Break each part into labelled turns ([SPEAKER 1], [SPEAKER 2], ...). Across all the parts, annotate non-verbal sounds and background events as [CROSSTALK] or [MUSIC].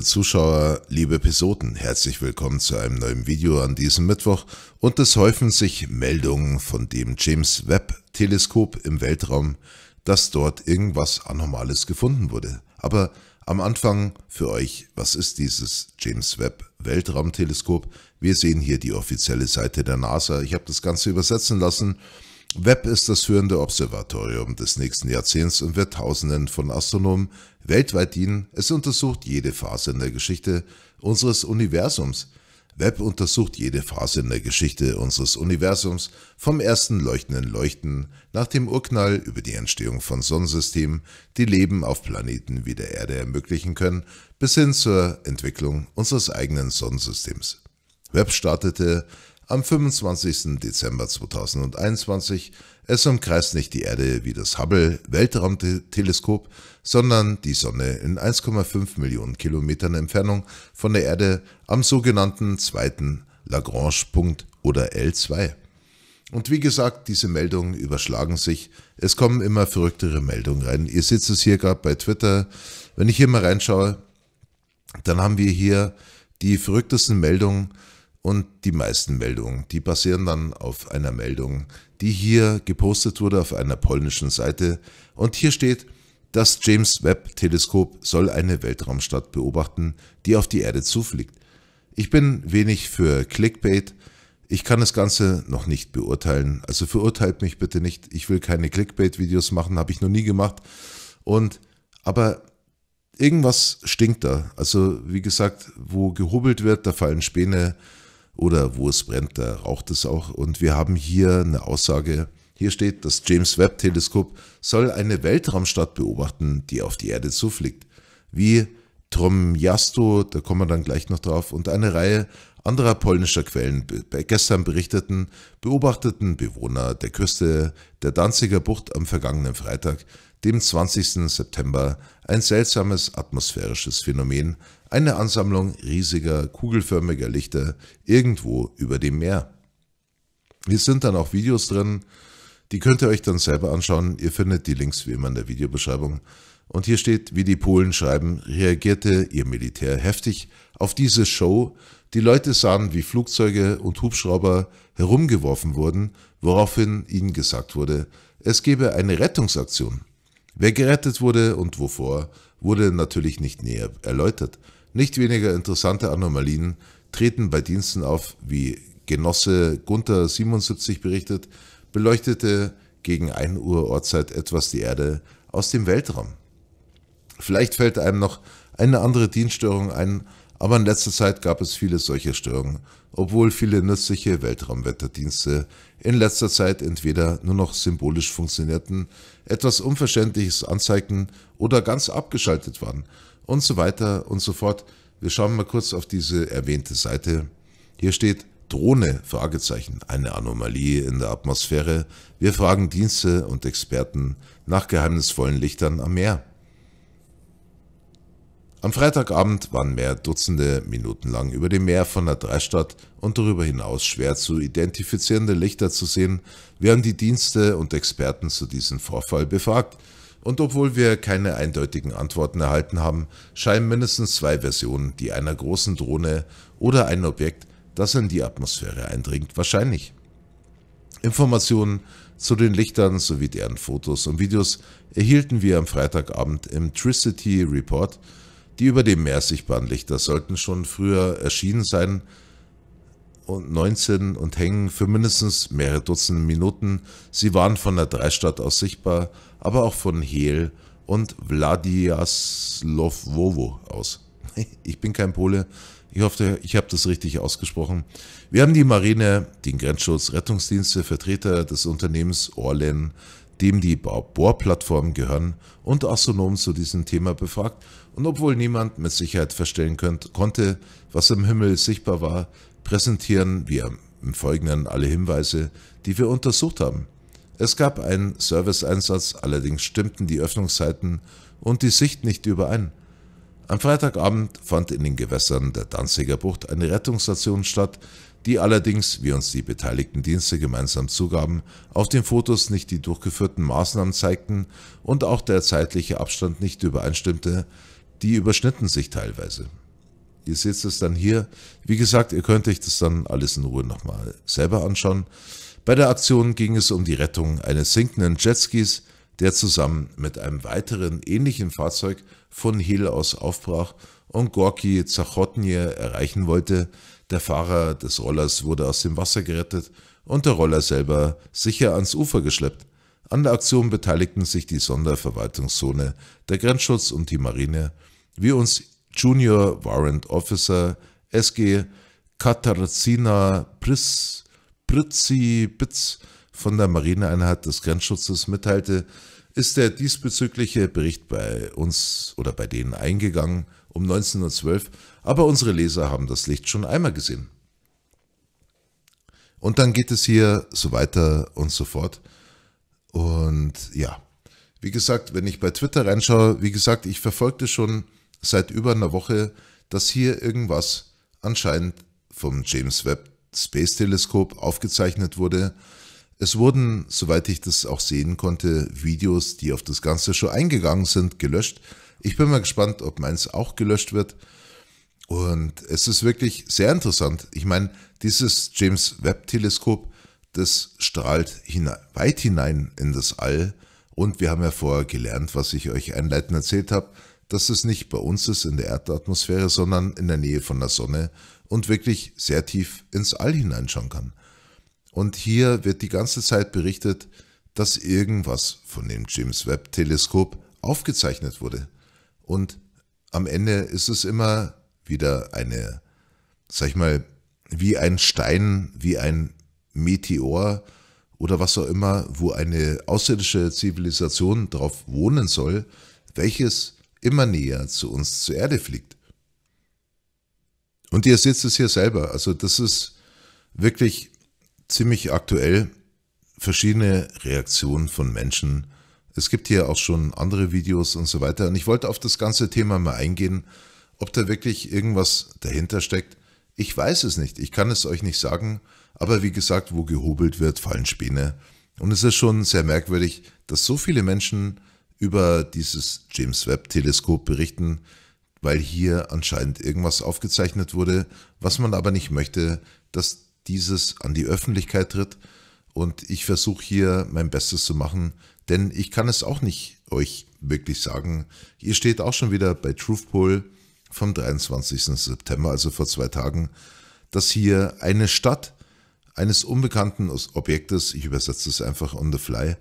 [SPEAKER 1] liebe Zuschauer, liebe Episoden, herzlich willkommen zu einem neuen Video an diesem Mittwoch und es häufen sich Meldungen von dem James Webb Teleskop im Weltraum, dass dort irgendwas Anormales gefunden wurde. Aber am Anfang für euch, was ist dieses James Webb Weltraumteleskop? Wir sehen hier die offizielle Seite der NASA. Ich habe das Ganze übersetzen lassen. Webb ist das führende Observatorium des nächsten Jahrzehnts und wird Tausenden von Astronomen weltweit dienen. Es untersucht jede Phase in der Geschichte unseres Universums. Webb untersucht jede Phase in der Geschichte unseres Universums, vom ersten leuchtenden Leuchten nach dem Urknall über die Entstehung von Sonnensystemen, die Leben auf Planeten wie der Erde ermöglichen können, bis hin zur Entwicklung unseres eigenen Sonnensystems. Webb startete am 25. Dezember 2021. Es umkreist nicht die Erde wie das Hubble Weltraumteleskop, sondern die Sonne in 1,5 Millionen Kilometern Entfernung von der Erde am sogenannten zweiten Lagrange-Punkt oder L2. Und wie gesagt, diese Meldungen überschlagen sich. Es kommen immer verrücktere Meldungen rein. Ihr seht es hier gerade bei Twitter. Wenn ich hier mal reinschaue, dann haben wir hier die verrücktesten Meldungen und die meisten Meldungen, die basieren dann auf einer Meldung, die hier gepostet wurde auf einer polnischen Seite. Und hier steht, das James Webb Teleskop soll eine Weltraumstadt beobachten, die auf die Erde zufliegt. Ich bin wenig für Clickbait. Ich kann das Ganze noch nicht beurteilen. Also verurteilt mich bitte nicht. Ich will keine Clickbait-Videos machen, habe ich noch nie gemacht. Und aber irgendwas stinkt da. Also wie gesagt, wo gehobelt wird, da fallen Späne oder wo es brennt, da raucht es auch. Und wir haben hier eine Aussage, hier steht, das James Webb Teleskop soll eine Weltraumstadt beobachten, die auf die Erde zufliegt. Wie Tromjasto, da kommen wir dann gleich noch drauf, und eine Reihe anderer polnischer Quellen gestern berichteten, beobachteten Bewohner der Küste der Danziger Bucht am vergangenen Freitag, dem 20. September, ein seltsames atmosphärisches Phänomen, eine Ansammlung riesiger, kugelförmiger Lichter irgendwo über dem Meer. Hier sind dann auch Videos drin, die könnt ihr euch dann selber anschauen. Ihr findet die Links wie immer in der Videobeschreibung. Und hier steht, wie die Polen schreiben, reagierte ihr Militär heftig auf diese Show. Die Leute sahen, wie Flugzeuge und Hubschrauber herumgeworfen wurden, woraufhin ihnen gesagt wurde, es gebe eine Rettungsaktion. Wer gerettet wurde und wovor, wurde natürlich nicht näher erläutert. Nicht weniger interessante Anomalien treten bei Diensten auf, wie Genosse Gunther 77 berichtet, beleuchtete gegen 1 Uhr Ortszeit etwas die Erde aus dem Weltraum. Vielleicht fällt einem noch eine andere Dienststörung ein, aber in letzter Zeit gab es viele solcher Störungen, obwohl viele nützliche Weltraumwetterdienste in letzter Zeit entweder nur noch symbolisch funktionierten, etwas Unverständliches anzeigten oder ganz abgeschaltet waren und so weiter und so fort. Wir schauen mal kurz auf diese erwähnte Seite. Hier steht Drohne, Fragezeichen, eine Anomalie in der Atmosphäre. Wir fragen Dienste und Experten nach geheimnisvollen Lichtern am Meer. Am Freitagabend waren mehr Dutzende Minuten lang über dem Meer von der Dreistadt und darüber hinaus schwer zu identifizierende Lichter zu sehen, werden die Dienste und Experten zu diesem Vorfall befragt. Und obwohl wir keine eindeutigen Antworten erhalten haben, scheinen mindestens zwei Versionen, die einer großen Drohne oder ein Objekt, das in die Atmosphäre eindringt, wahrscheinlich. Informationen zu den Lichtern sowie deren Fotos und Videos erhielten wir am Freitagabend im Tricity Report. Die über dem Meer sichtbaren Lichter sollten schon früher erschienen sein und 19 und hängen für mindestens mehrere Dutzend Minuten. Sie waren von der Dreistadt aus sichtbar, aber auch von Hel und Wladiaslowowo aus. [LAUGHS] Ich bin kein Pole, ich hoffe, ich habe das richtig ausgesprochen. Wir haben die Marine, den Grenzschutz, Rettungsdienste, Vertreter des Unternehmens Orlen, dem die Bohrplattformen gehören, und Astronomen zu diesem Thema befragt. Und obwohl niemand mit Sicherheit feststellen könnt, konnte, was im Himmel sichtbar war, präsentieren wir im Folgenden alle Hinweise, die wir untersucht haben. Es gab einen Serviceeinsatz, allerdings stimmten die Öffnungszeiten und die Sicht nicht überein. Am Freitagabend fand in den Gewässern der Danziger Bucht eine Rettungsstation statt, die allerdings, wie uns die beteiligten Dienste gemeinsam zugaben, auf den Fotos nicht die durchgeführten Maßnahmen zeigten und auch der zeitliche Abstand nicht übereinstimmte, die überschnitten sich teilweise. ihr seht es dann hier. Wie gesagt, ihr könnt euch das dann alles in Ruhe nochmal selber anschauen. Bei der Aktion ging es um die Rettung eines sinkenden Jetskis, der zusammen mit einem weiteren ähnlichen Fahrzeug von Hill aus aufbrach und Gorki Zachotnje erreichen wollte. Der Fahrer des Rollers wurde aus dem Wasser gerettet und der Roller selber sicher ans Ufer geschleppt. An der Aktion beteiligten sich die Sonderverwaltungszone, der Grenzschutz und die Marine, wie uns Junior Warrant Officer SG Katarzyna Pris, Pritzi Bitz von der Marineeinheit des Grenzschutzes mitteilte, ist der diesbezügliche Bericht bei uns oder bei denen eingegangen um 19.12 Uhr, aber unsere Leser haben das Licht schon einmal gesehen. Und dann geht es hier so weiter und so fort. Und ja, wie gesagt, wenn ich bei Twitter reinschaue, wie gesagt, ich verfolgte schon seit über einer Woche, dass hier irgendwas anscheinend vom James Webb Space Teleskop aufgezeichnet wurde. Es wurden, soweit ich das auch sehen konnte, Videos, die auf das Ganze schon eingegangen sind, gelöscht. Ich bin mal gespannt, ob meins auch gelöscht wird. Und es ist wirklich sehr interessant. Ich meine, dieses James Webb Teleskop, das strahlt hinein, weit hinein in das All. Und wir haben ja vorher gelernt, was ich euch einleitend erzählt habe, dass es nicht bei uns ist in der Erdatmosphäre, sondern in der Nähe von der Sonne und wirklich sehr tief ins All hineinschauen kann. Und hier wird die ganze Zeit berichtet, dass irgendwas von dem James Webb Teleskop aufgezeichnet wurde. Und am Ende ist es immer wieder eine, sag ich mal, wie ein Stein, wie ein Meteor oder was auch immer, wo eine außerirdische Zivilisation drauf wohnen soll, welches immer näher zu uns zur Erde fliegt. Und ihr seht es hier selber, also das ist wirklich ziemlich aktuell, verschiedene Reaktionen von Menschen. Es gibt hier auch schon andere Videos und so weiter. Und ich wollte auf das ganze Thema mal eingehen, ob da wirklich irgendwas dahinter steckt. Ich weiß es nicht, ich kann es euch nicht sagen, aber wie gesagt, wo gehobelt wird, fallen Späne. Und es ist schon sehr merkwürdig, dass so viele Menschen über dieses James Webb Teleskop berichten, weil hier anscheinend irgendwas aufgezeichnet wurde, was man aber nicht möchte, dass dieses an die Öffentlichkeit tritt. Und ich versuche hier mein Bestes zu machen, denn ich kann es auch nicht euch wirklich sagen. Ihr steht auch schon wieder bei Truthpol vom 23. September, also vor zwei Tagen, dass hier eine Stadt eines unbekannten Objektes, ich übersetze es einfach on the fly,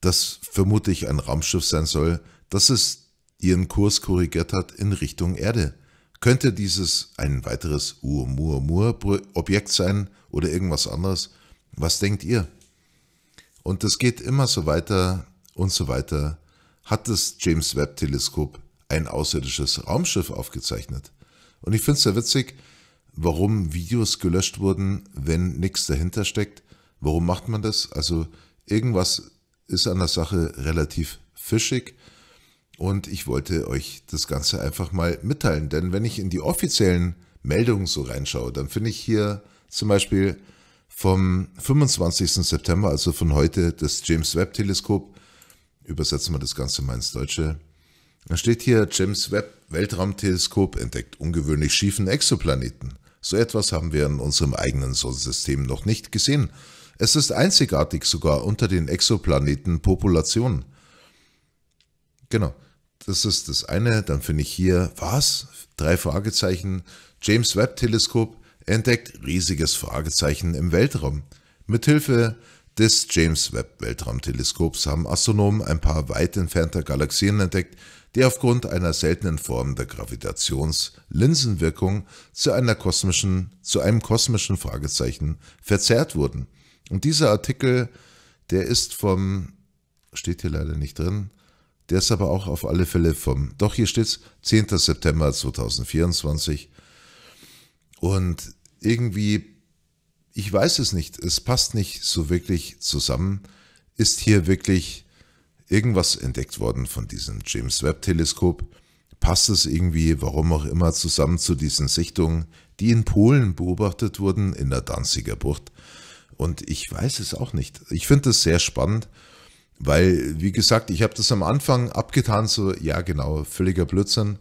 [SPEAKER 1] das vermutlich ein Raumschiff sein soll, dass es ihren Kurs korrigiert hat in Richtung Erde. Könnte dieses ein weiteres Oumuamua-Objekt sein oder irgendwas anderes? Was denkt ihr? Und es geht immer so weiter und so weiter. Hat das James Webb Teleskop ein außerirdisches Raumschiff aufgezeichnet? Und ich finde es sehr witzig, warum Videos gelöscht wurden, wenn nichts dahinter steckt. Warum macht man das? Also irgendwas ist an der Sache relativ fischig und ich wollte euch das Ganze einfach mal mitteilen, denn wenn ich in die offiziellen Meldungen so reinschaue, dann finde ich hier zum Beispiel vom 25. September, also von heute, das James Webb Teleskop. Übersetzen wir das Ganze mal ins Deutsche. Da steht hier, James Webb Weltraumteleskop entdeckt ungewöhnlich schiefen Exoplaneten. So etwas haben wir in unserem eigenen Sonnensystem noch nicht gesehen. Es ist einzigartig sogar unter den Exoplanetenpopulationen. Genau, das ist das eine. Dann finde ich hier, was? Drei Fragezeichen. James Webb Teleskop entdeckt riesiges Fragezeichen im Weltraum. Mithilfe des James Webb Weltraumteleskops haben Astronomen ein paar weit entfernte Galaxien entdeckt, die aufgrund einer seltenen Form der Gravitationslinsenwirkung zu einer kosmischen, zu einem kosmischen Fragezeichen verzerrt wurden. Und dieser Artikel, der ist vom, steht hier leider nicht drin, der ist aber auch auf alle Fälle vom, doch hier steht's, 10. September 2024. Und irgendwie, ich weiß es nicht, es passt nicht so wirklich zusammen. Ist hier wirklich irgendwas entdeckt worden von diesem James Webb Teleskop? Passt es irgendwie, warum auch immer, zusammen zu diesen Sichtungen, die in Polen beobachtet wurden, in der Danziger Bucht? Und ich weiß es auch nicht. Ich finde es sehr spannend, weil, wie gesagt, ich habe das am Anfang abgetan, so, ja genau, völliger Blödsinn,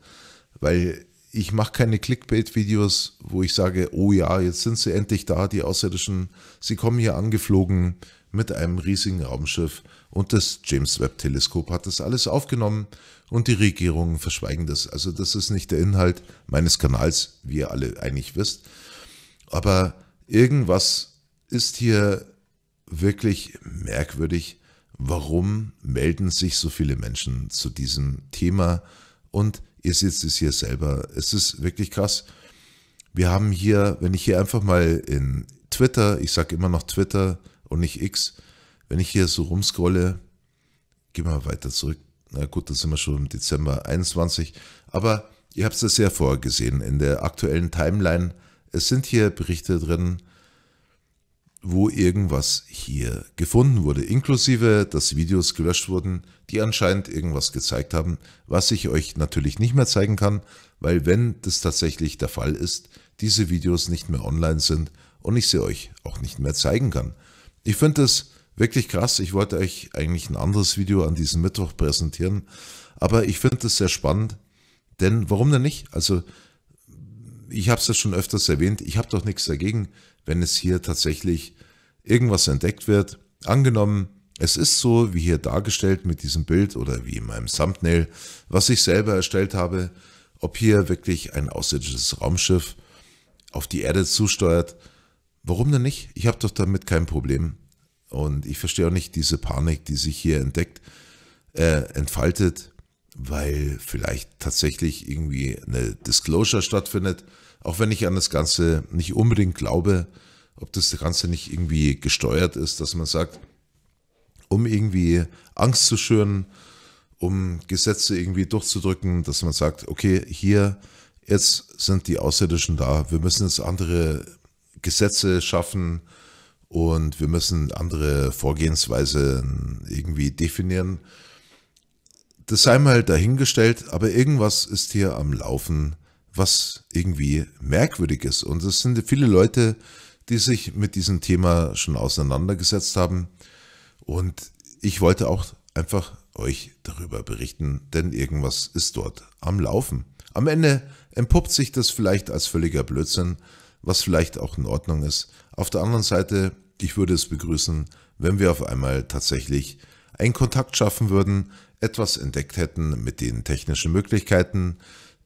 [SPEAKER 1] weil ich mache keine Clickbait-Videos, wo ich sage, oh ja, jetzt sind sie endlich da, die Außerirdischen. Sie kommen hier angeflogen mit einem riesigen Raumschiff und das James Webb Teleskop hat das alles aufgenommen und die Regierungen verschweigen das. Also das ist nicht der Inhalt meines Kanals, wie ihr alle eigentlich wisst. Aber irgendwas ist hier wirklich merkwürdig. Warum melden sich so viele Menschen zu diesem Thema? Und ihr seht es hier selber. Es ist wirklich krass. Wir haben hier, wenn ich hier einfach mal in Twitter, ich sage immer noch Twitter und nicht X, wenn ich hier so rumscrolle, gehen wir weiter zurück. Na gut, da sind wir schon im Dezember 21. Aber ihr habt es ja vorher gesehen in der aktuellen Timeline. Es sind hier Berichte drin, wo irgendwas hier gefunden wurde, inklusive, dass Videos gelöscht wurden, die anscheinend irgendwas gezeigt haben, was ich euch natürlich nicht mehr zeigen kann, weil wenn das tatsächlich der Fall ist, diese Videos nicht mehr online sind und ich sie euch auch nicht mehr zeigen kann. Ich finde das wirklich krass. Ich wollte euch eigentlich ein anderes Video an diesem Mittwoch präsentieren, aber ich finde das sehr spannend, denn warum denn nicht? Also ich habe es ja schon öfters erwähnt, ich habe doch nichts dagegen, wenn es hier tatsächlich irgendwas entdeckt wird. Angenommen, es ist so, wie hier dargestellt mit diesem Bild oder wie in meinem Thumbnail, was ich selber erstellt habe, ob hier wirklich ein außerirdisches Raumschiff auf die Erde zusteuert. Warum denn nicht? Ich habe doch damit kein Problem. Und ich verstehe auch nicht diese Panik, die sich hier entdeckt, äh, entfaltet, weil vielleicht tatsächlich irgendwie eine Disclosure stattfindet, auch wenn ich an das Ganze nicht unbedingt glaube, ob das Ganze nicht irgendwie gesteuert ist, dass man sagt, um irgendwie Angst zu schüren, um Gesetze irgendwie durchzudrücken, dass man sagt, okay, hier, jetzt sind die Außerirdischen da, wir müssen jetzt andere Gesetze schaffen und wir müssen andere Vorgehensweise irgendwie definieren. Das sei mal dahingestellt, aber irgendwas ist hier am Laufen, was irgendwie merkwürdig ist. Und es sind viele Leute, die sich mit diesem Thema schon auseinandergesetzt haben. Und ich wollte auch einfach euch darüber berichten, denn irgendwas ist dort am Laufen. Am Ende entpuppt sich das vielleicht als völliger Blödsinn, was vielleicht auch in Ordnung ist. Auf der anderen Seite, ich würde es begrüßen, wenn wir auf einmal tatsächlich einen Kontakt schaffen würden, etwas entdeckt hätten mit den technischen Möglichkeiten,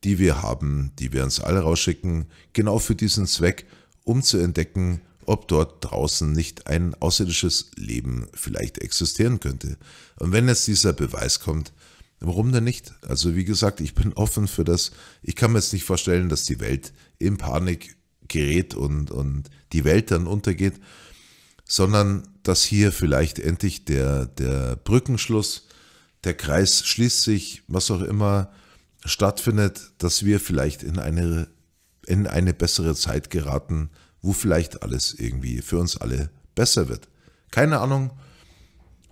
[SPEAKER 1] die wir haben, die wir uns alle rausschicken, genau für diesen Zweck um zu entdecken, ob dort draußen nicht ein außerirdisches Leben vielleicht existieren könnte. Und wenn jetzt dieser Beweis kommt, warum denn nicht? Also wie gesagt, ich bin [LAUGHS] offen für das. Ich kann mir jetzt nicht vorstellen, dass die Welt in Panik gerät und, und die Welt dann untergeht, sondern dass hier vielleicht endlich der, der Brückenschluss, der Kreis schließt sich, was auch immer stattfindet, dass wir vielleicht in eine in eine bessere Zeit geraten, wo vielleicht alles irgendwie für uns alle besser wird. Keine Ahnung.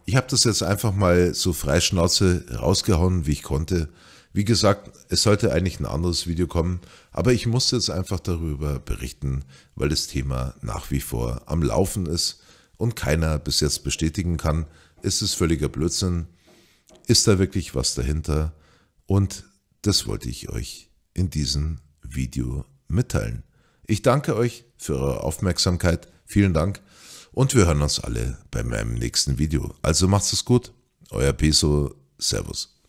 [SPEAKER 1] Ich habe das jetzt einfach mal so freischnauze rausgehauen, wie ich konnte. Wie gesagt, es sollte eigentlich ein anderes Video kommen, aber ich musste jetzt einfach darüber berichten, weil das Thema nach wie vor am Laufen ist und keiner bis jetzt bestätigen kann, ist es völliger Blödsinn, ist da wirklich was dahinter und das wollte ich euch in diesem Video mitteilen. Ich danke euch für eure Aufmerksamkeit. Vielen Dank. Und wir hören uns alle bei meinem nächsten Video. Also macht's es gut. Euer Peso. Servus.